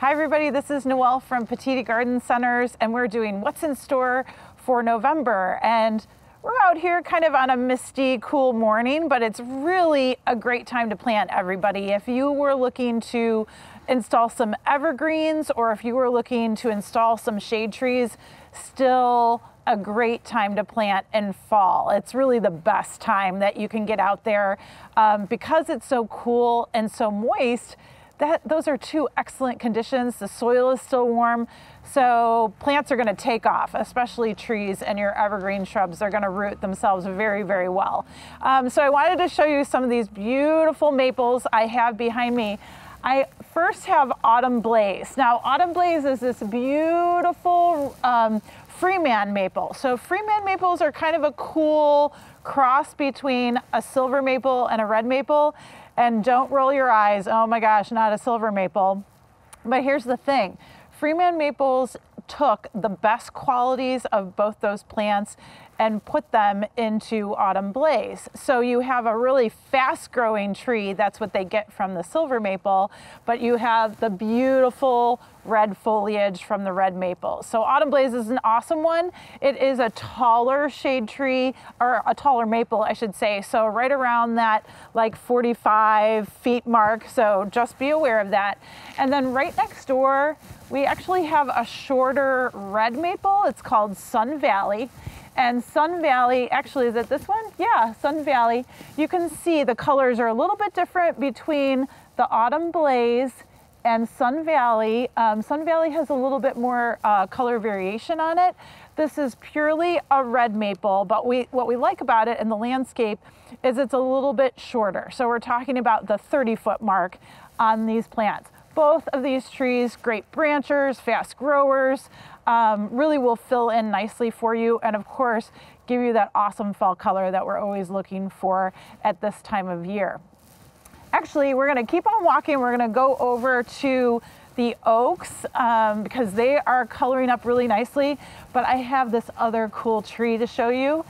Hi everybody, this is Noelle from Petitti Garden Centers and we're doing what's in store for November. And we're out here kind of on a misty, cool morning, but it's really a great time to plant everybody. If you were looking to install some evergreens or if you were looking to install some shade trees, still a great time to plant in fall. It's really the best time that you can get out there um, because it's so cool and so moist that those are two excellent conditions. The soil is still warm, so plants are going to take off, especially trees and your evergreen shrubs. They're going to root themselves very, very well. Um, so I wanted to show you some of these beautiful maples I have behind me. I first have Autumn Blaze. Now, Autumn Blaze is this beautiful um, Freeman maple. So Freeman maples are kind of a cool cross between a silver maple and a red maple. And don't roll your eyes. Oh my gosh, not a silver maple. But here's the thing. Freeman maples took the best qualities of both those plants and put them into autumn blaze. So you have a really fast growing tree, that's what they get from the silver maple, but you have the beautiful red foliage from the red maple. So autumn blaze is an awesome one. It is a taller shade tree, or a taller maple, I should say. So right around that like 45 feet mark. So just be aware of that. And then right next door, we actually have a shorter red maple. It's called Sun Valley. And Sun Valley, actually, is it this one? Yeah, Sun Valley. You can see the colors are a little bit different between the Autumn Blaze and Sun Valley. Um, Sun Valley has a little bit more uh, color variation on it. This is purely a red maple, but we, what we like about it in the landscape is it's a little bit shorter. So we're talking about the 30 foot mark on these plants. Both of these trees, great branchers, fast growers um, really will fill in nicely for you. And of course, give you that awesome fall color that we're always looking for at this time of year. Actually, we're gonna keep on walking. We're gonna go over to the oaks um, because they are coloring up really nicely. But I have this other cool tree to show you.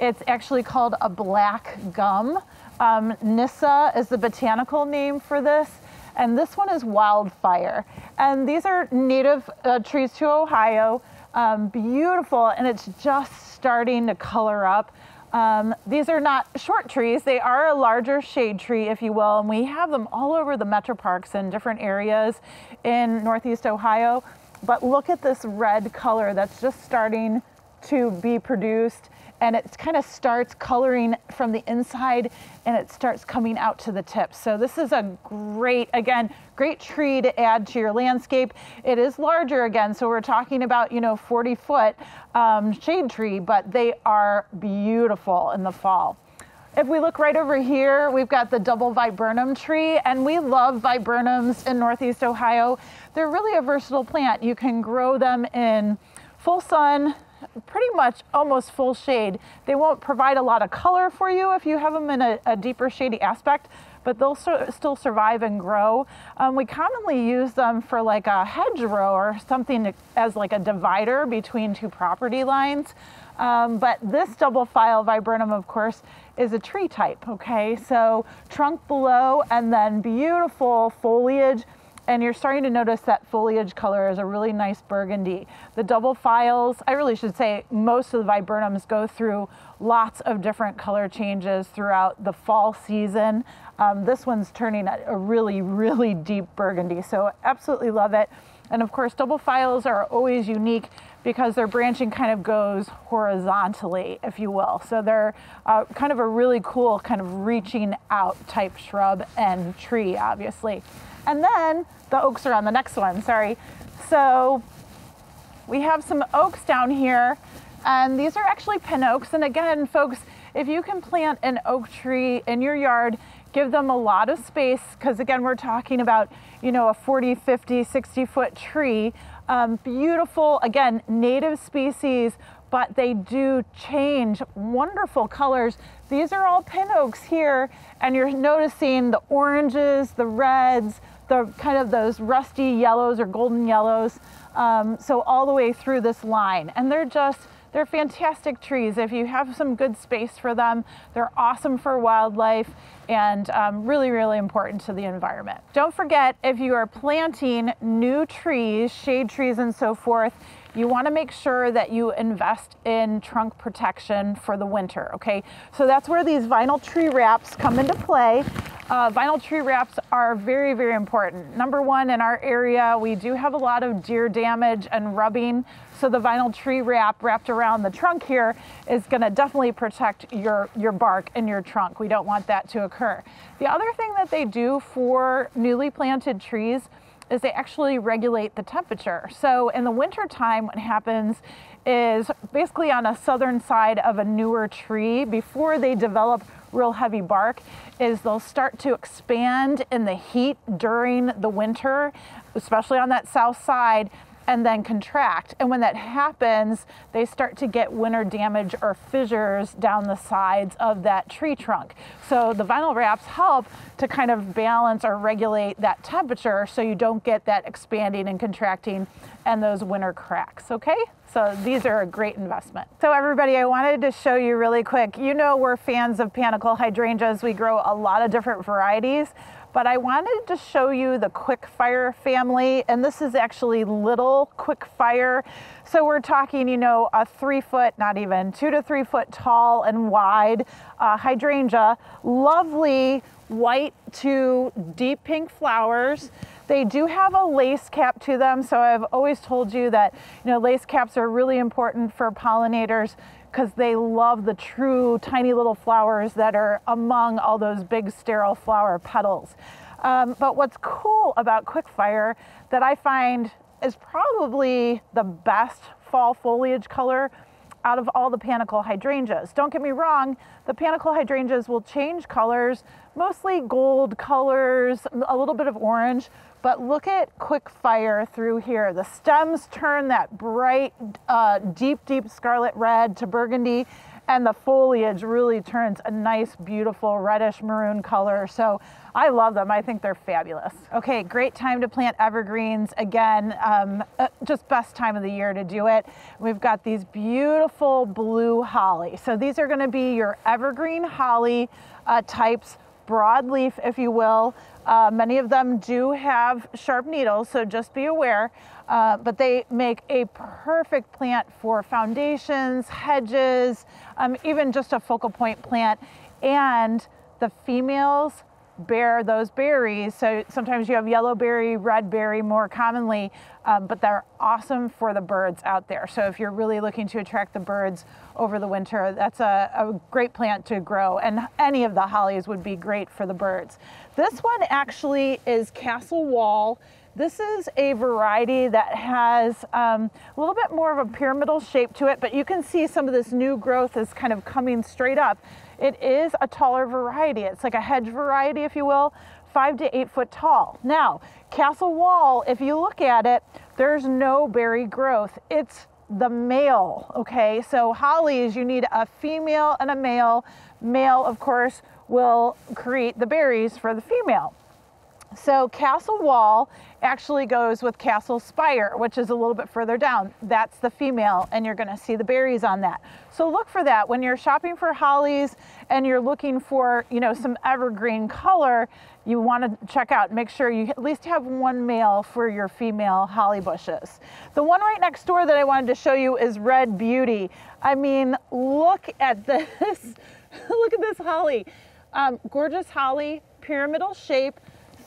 It's actually called a black gum. Um, Nyssa is the botanical name for this and this one is wildfire. And these are native uh, trees to Ohio, um, beautiful, and it's just starting to color up. Um, these are not short trees, they are a larger shade tree, if you will, and we have them all over the metro parks in different areas in Northeast Ohio. But look at this red color that's just starting to be produced and it kind of starts coloring from the inside and it starts coming out to the tips. So this is a great, again, great tree to add to your landscape. It is larger again, so we're talking about, you know, 40 foot um, shade tree, but they are beautiful in the fall. If we look right over here, we've got the double viburnum tree, and we love viburnums in Northeast Ohio. They're really a versatile plant. You can grow them in full sun, pretty much almost full shade. They won't provide a lot of color for you if you have them in a, a deeper shady aspect, but they'll still survive and grow. Um, we commonly use them for like a hedgerow or something as like a divider between two property lines. Um, but this double file viburnum, of course, is a tree type, okay? So trunk below and then beautiful foliage and you're starting to notice that foliage color is a really nice burgundy. The double files, I really should say most of the viburnums go through lots of different color changes throughout the fall season. Um, this one's turning a really, really deep burgundy, so absolutely love it. And of course, double files are always unique because their branching kind of goes horizontally, if you will. So they're uh, kind of a really cool kind of reaching out type shrub and tree, obviously. And then the oaks are on the next one, sorry. So we have some oaks down here and these are actually pin oaks. And again, folks, if you can plant an oak tree in your yard, give them a lot of space because again, we're talking about, you know, a 40, 50, 60 foot tree. Um, beautiful, again, native species, but they do change wonderful colors. These are all pin oaks here, and you're noticing the oranges, the reds, the kind of those rusty yellows or golden yellows. Um, so all the way through this line. And they're just they're fantastic trees. If you have some good space for them, they're awesome for wildlife and um, really, really important to the environment. Don't forget, if you are planting new trees, shade trees and so forth, you want to make sure that you invest in trunk protection for the winter, okay? So that's where these vinyl tree wraps come into play. Uh, vinyl tree wraps are very, very important. Number one, in our area, we do have a lot of deer damage and rubbing. So the vinyl tree wrap wrapped around the trunk here is gonna definitely protect your, your bark and your trunk. We don't want that to occur. The other thing that they do for newly planted trees is they actually regulate the temperature. So in the winter time, what happens is basically on a southern side of a newer tree, before they develop real heavy bark, is they'll start to expand in the heat during the winter, especially on that south side and then contract. And when that happens, they start to get winter damage or fissures down the sides of that tree trunk. So the vinyl wraps help to kind of balance or regulate that temperature so you don't get that expanding and contracting and those winter cracks, okay? So these are a great investment. So everybody, I wanted to show you really quick. You know we're fans of panicle hydrangeas. We grow a lot of different varieties but I wanted to show you the quick fire family, and this is actually little quick fire. So we're talking, you know, a three foot, not even two to three foot tall and wide uh, hydrangea, lovely white to deep pink flowers. They do have a lace cap to them, so I've always told you that you know lace caps are really important for pollinators because they love the true tiny little flowers that are among all those big sterile flower petals. Um, but what's cool about quickfire that I find is probably the best fall foliage color out of all the panicle hydrangeas. Don't get me wrong, the panicle hydrangeas will change colors, mostly gold colors, a little bit of orange, but look at quick fire through here. The stems turn that bright, uh, deep, deep scarlet red to burgundy, and the foliage really turns a nice, beautiful reddish maroon color. So I love them. I think they're fabulous. Okay, great time to plant evergreens. Again, um, uh, just best time of the year to do it. We've got these beautiful blue holly. So these are gonna be your evergreen holly uh, types, broadleaf, if you will. Uh, many of them do have sharp needles, so just be aware. Uh, but they make a perfect plant for foundations, hedges, um, even just a focal point plant. And the females bear those berries. So sometimes you have yellow berry, red berry more commonly, um, but they're awesome for the birds out there. So if you're really looking to attract the birds over the winter, that's a, a great plant to grow. And any of the hollies would be great for the birds. This one actually is Castle Wall. This is a variety that has um, a little bit more of a pyramidal shape to it, but you can see some of this new growth is kind of coming straight up. It is a taller variety. It's like a hedge variety, if you will, five to eight foot tall. Now, Castle Wall, if you look at it, there's no berry growth. It's the male, okay? So hollies, you need a female and a male. Male, of course, will create the berries for the female. So Castle Wall actually goes with Castle Spire, which is a little bit further down. That's the female, and you're gonna see the berries on that. So look for that. When you're shopping for hollies and you're looking for, you know, some evergreen color, you wanna check out, make sure you at least have one male for your female holly bushes. The one right next door that I wanted to show you is Red Beauty. I mean, look at this. look at this holly. Um, gorgeous holly, pyramidal shape,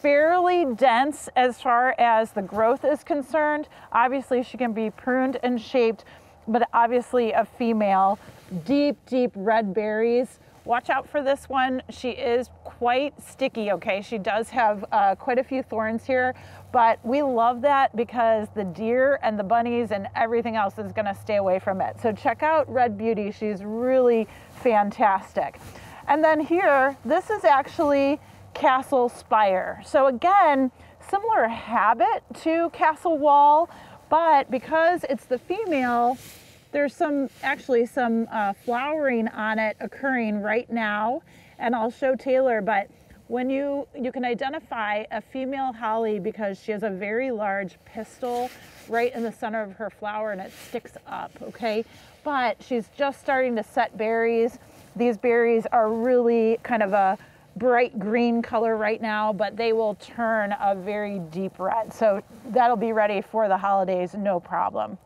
fairly dense as far as the growth is concerned. Obviously, she can be pruned and shaped, but obviously a female. Deep, deep red berries. Watch out for this one. She is quite sticky, okay? She does have uh, quite a few thorns here, but we love that because the deer and the bunnies and everything else is gonna stay away from it. So check out Red Beauty. She's really fantastic. And then here, this is actually Castle Spire. So again, similar habit to Castle Wall, but because it's the female, there's some actually some uh, flowering on it occurring right now, and I'll show Taylor, but when you you can identify a female holly because she has a very large pistil right in the center of her flower and it sticks up okay but she's just starting to set berries these berries are really kind of a bright green color right now but they will turn a very deep red so that'll be ready for the holidays no problem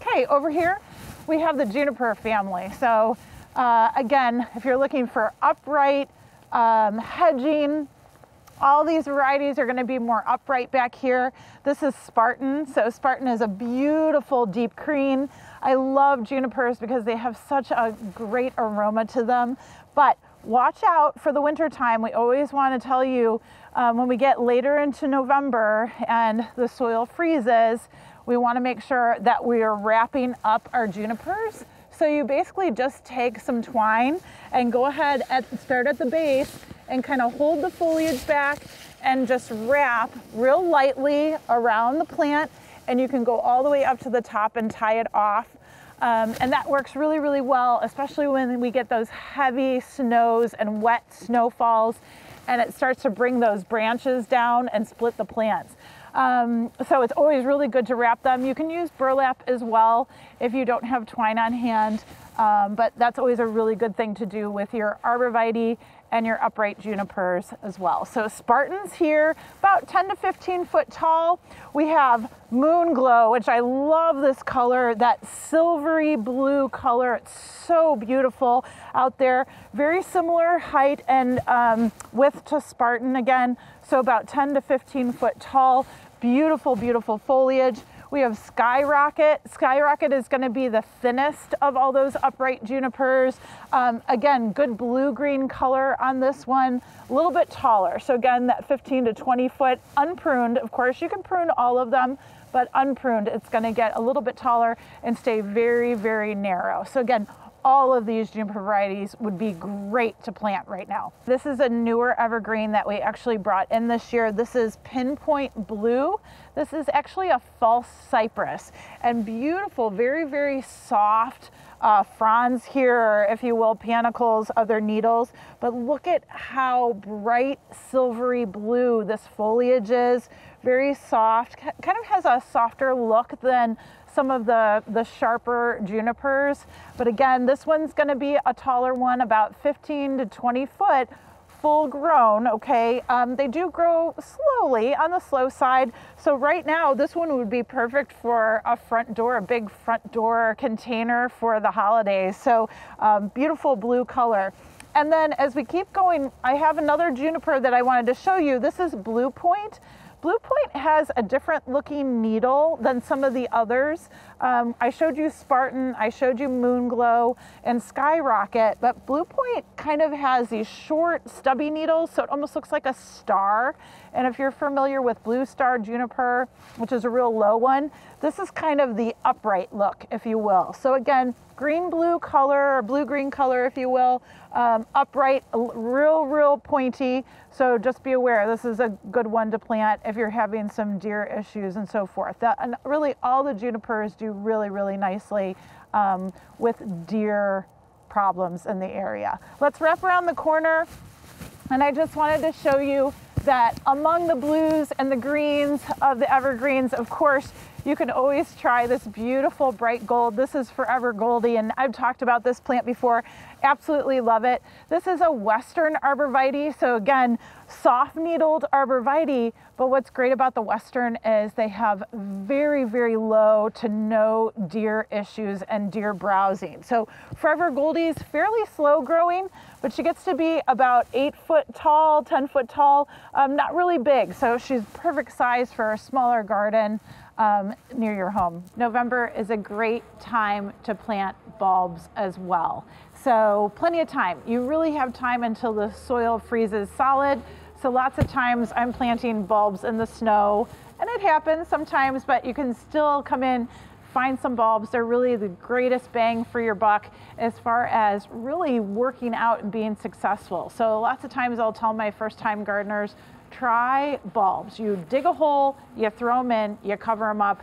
okay over here we have the juniper family so uh, again if you're looking for upright um, hedging. All these varieties are going to be more upright back here. This is Spartan. So Spartan is a beautiful deep green. I love junipers because they have such a great aroma to them. But watch out for the winter time. We always want to tell you um, when we get later into November and the soil freezes, we want to make sure that we are wrapping up our junipers so you basically just take some twine and go ahead and start at the base and kind of hold the foliage back and just wrap real lightly around the plant and you can go all the way up to the top and tie it off. Um, and that works really, really well, especially when we get those heavy snows and wet snowfalls and it starts to bring those branches down and split the plants. Um, so it's always really good to wrap them. You can use burlap as well if you don't have twine on hand, um, but that's always a really good thing to do with your arborvitae and your upright junipers as well. So Spartans here, about 10 to 15 foot tall. We have Moon Glow, which I love this color, that silvery blue color. It's so beautiful out there. Very similar height and um, width to Spartan again, so about 10 to 15 foot tall. Beautiful, beautiful foliage. We have Skyrocket. Skyrocket is going to be the thinnest of all those upright junipers. Um, again, good blue-green color on this one, a little bit taller. So again, that 15 to 20 foot unpruned. Of course, you can prune all of them, but unpruned, it's going to get a little bit taller and stay very, very narrow. So again, all of these juniper varieties would be great to plant right now. This is a newer evergreen that we actually brought in this year. This is Pinpoint Blue. This is actually a false cypress and beautiful, very, very soft uh, fronds here, if you will, panicles, other needles. But look at how bright silvery blue this foliage is. Very soft, kind of has a softer look than some of the, the sharper junipers. But again, this one's gonna be a taller one, about 15 to 20 foot, full grown, okay? Um, they do grow slowly on the slow side. So right now, this one would be perfect for a front door, a big front door container for the holidays. So um, beautiful blue color. And then as we keep going, I have another juniper that I wanted to show you. This is Blue Point. Blue Point has a different looking needle than some of the others. Um, I showed you Spartan, I showed you Moonglow and Skyrocket, but Blue Point kind of has these short stubby needles, so it almost looks like a star. And if you're familiar with Blue Star Juniper, which is a real low one, this is kind of the upright look, if you will. So again, green blue color or blue green color, if you will, um, upright, real, real pointy. So just be aware, this is a good one to plant if you're having some deer issues and so forth. That, and really all the junipers do really, really nicely um, with deer problems in the area. Let's wrap around the corner. And I just wanted to show you that among the blues and the greens of the evergreens, of course, you can always try this beautiful bright gold. This is Forever Goldy, and I've talked about this plant before. Absolutely love it. This is a Western arborvitae, so again, soft needled arborvitae, but what's great about the Western is they have very, very low to no deer issues and deer browsing. So Forever Goldy is fairly slow growing, but she gets to be about eight foot tall, 10 foot tall, um, not really big. So she's perfect size for a smaller garden um, near your home. November is a great time to plant bulbs as well. So plenty of time. You really have time until the soil freezes solid. So lots of times I'm planting bulbs in the snow and it happens sometimes, but you can still come in, find some bulbs. They're really the greatest bang for your buck as far as really working out and being successful. So lots of times I'll tell my first time gardeners, try bulbs. You dig a hole, you throw them in, you cover them up.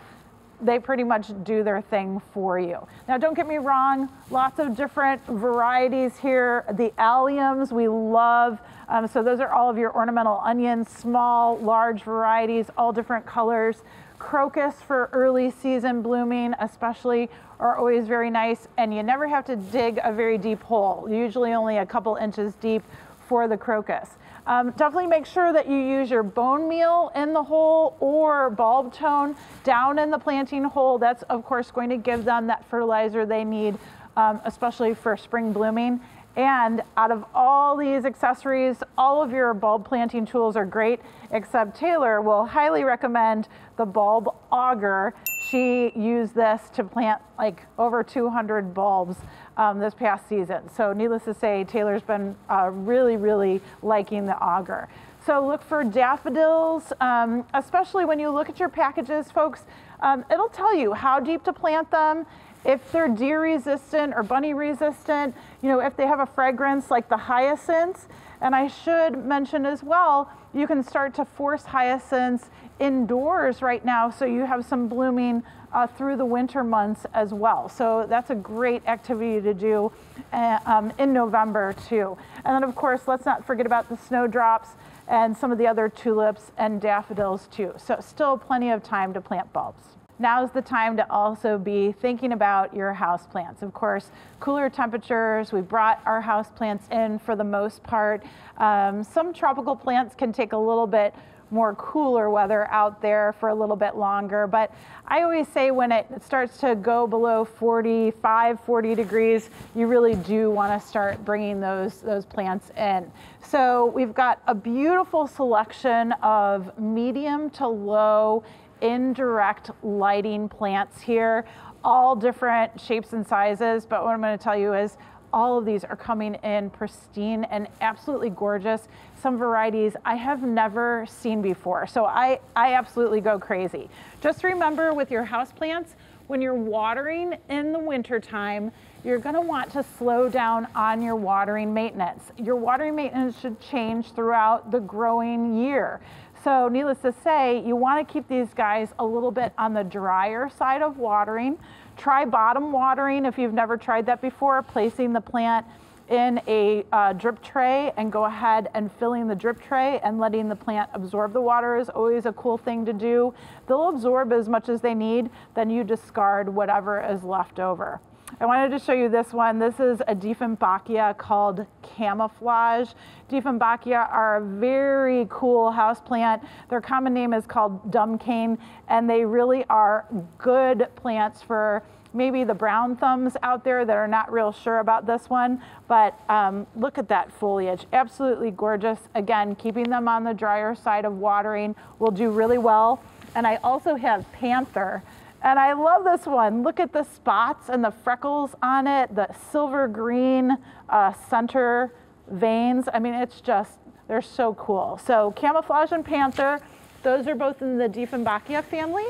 they pretty much do their thing for you. Now, don't get me wrong, lots of different varieties here. The alliums we love. Um, so those are all of your ornamental onions, small, large varieties, all different colors. Crocus for early season blooming, especially, are always very nice. And you never have to dig a very deep hole, usually only a couple inches deep for the crocus. Um, definitely make sure that you use your bone meal in the hole or bulb tone down in the planting hole. That's of course going to give them that fertilizer they need, um, especially for spring blooming. And out of all these accessories, all of your bulb planting tools are great, except Taylor will highly recommend the bulb auger. She used this to plant like over 200 bulbs um, this past season. So needless to say, Taylor's been uh, really, really liking the auger. So look for daffodils, um, especially when you look at your packages, folks. Um, it'll tell you how deep to plant them if they're deer resistant or bunny resistant, you know, if they have a fragrance like the hyacinths. And I should mention as well, you can start to force hyacinths indoors right now so you have some blooming uh, through the winter months as well. So that's a great activity to do uh, um, in November too. And then of course, let's not forget about the snowdrops and some of the other tulips and daffodils too. So still plenty of time to plant bulbs. Now's the time to also be thinking about your house plants. Of course, cooler temperatures, we brought our house plants in for the most part. Um, some tropical plants can take a little bit more cooler weather out there for a little bit longer. But I always say when it starts to go below 45, 40 degrees, you really do want to start bringing those, those plants in. So we've got a beautiful selection of medium to low indirect lighting plants here, all different shapes and sizes. But what I'm going to tell you is all of these are coming in pristine and absolutely gorgeous. Some varieties I have never seen before. So I, I absolutely go crazy. Just remember with your house plants, when you're watering in the wintertime, you're gonna want to slow down on your watering maintenance. Your watering maintenance should change throughout the growing year. So needless to say, you want to keep these guys a little bit on the drier side of watering. Try bottom watering if you've never tried that before, placing the plant in a uh, drip tray and go ahead and filling the drip tray and letting the plant absorb the water is always a cool thing to do. They'll absorb as much as they need, then you discard whatever is left over. I wanted to show you this one. This is a Dieffenbachia called Camouflage. Dieffenbachia are a very cool house plant. Their common name is called dumb cane, and they really are good plants for maybe the brown thumbs out there that are not real sure about this one, but um, look at that foliage. Absolutely gorgeous. Again, keeping them on the drier side of watering will do really well. And I also have Panther. And I love this one. Look at the spots and the freckles on it, the silver green uh, center veins. I mean, it's just, they're so cool. So camouflage and panther, those are both in the Dieffenbachia family.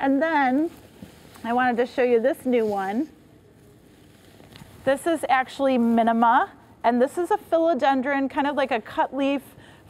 And then I wanted to show you this new one. This is actually Minima, and this is a philodendron, kind of like a cut leaf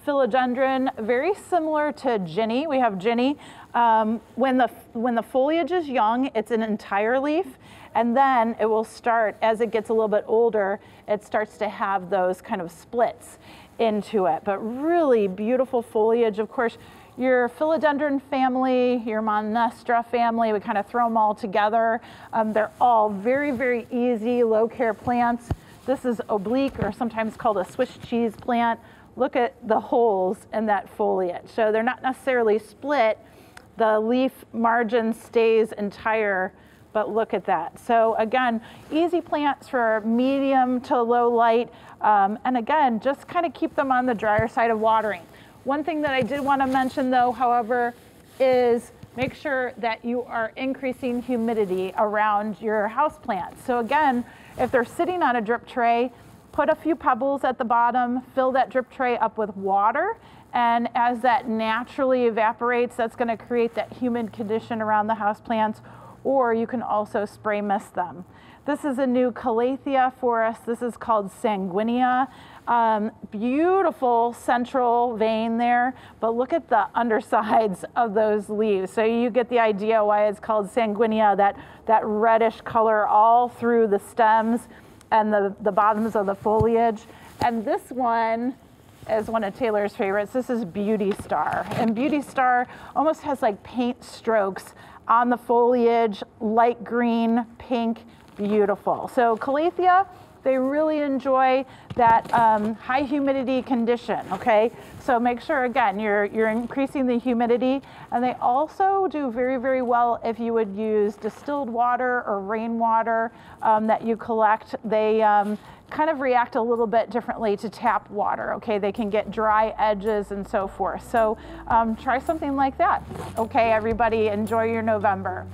philodendron, very similar to Ginny. We have Ginny. Um, when, the, when the foliage is young, it's an entire leaf, and then it will start, as it gets a little bit older, it starts to have those kind of splits into it. But really beautiful foliage. Of course, your philodendron family, your Monstera family, we kind of throw them all together. Um, they're all very, very easy, low care plants. This is oblique or sometimes called a Swiss cheese plant look at the holes in that foliage. So they're not necessarily split. The leaf margin stays entire, but look at that. So again, easy plants for medium to low light. Um, and again, just kind of keep them on the drier side of watering. One thing that I did want to mention though, however, is make sure that you are increasing humidity around your house plants. So again, if they're sitting on a drip tray, put a few pebbles at the bottom, fill that drip tray up with water, and as that naturally evaporates, that's going to create that humid condition around the houseplants, or you can also spray mist them. This is a new Calathea forest. This is called Sanguinea. Um, beautiful central vein there, but look at the undersides of those leaves. So you get the idea why it's called sanguinea, that, that reddish color all through the stems and the, the bottoms of the foliage. And this one is one of Taylor's favorites. This is Beauty Star. And Beauty Star almost has like paint strokes on the foliage, light green, pink, beautiful. So Calathea, they really enjoy that um, high humidity condition, okay? So make sure, again, you're, you're increasing the humidity. And they also do very, very well if you would use distilled water or rainwater um, that you collect. They, um, kind of react a little bit differently to tap water. Okay, they can get dry edges and so forth. So um, try something like that. Okay, everybody, enjoy your November.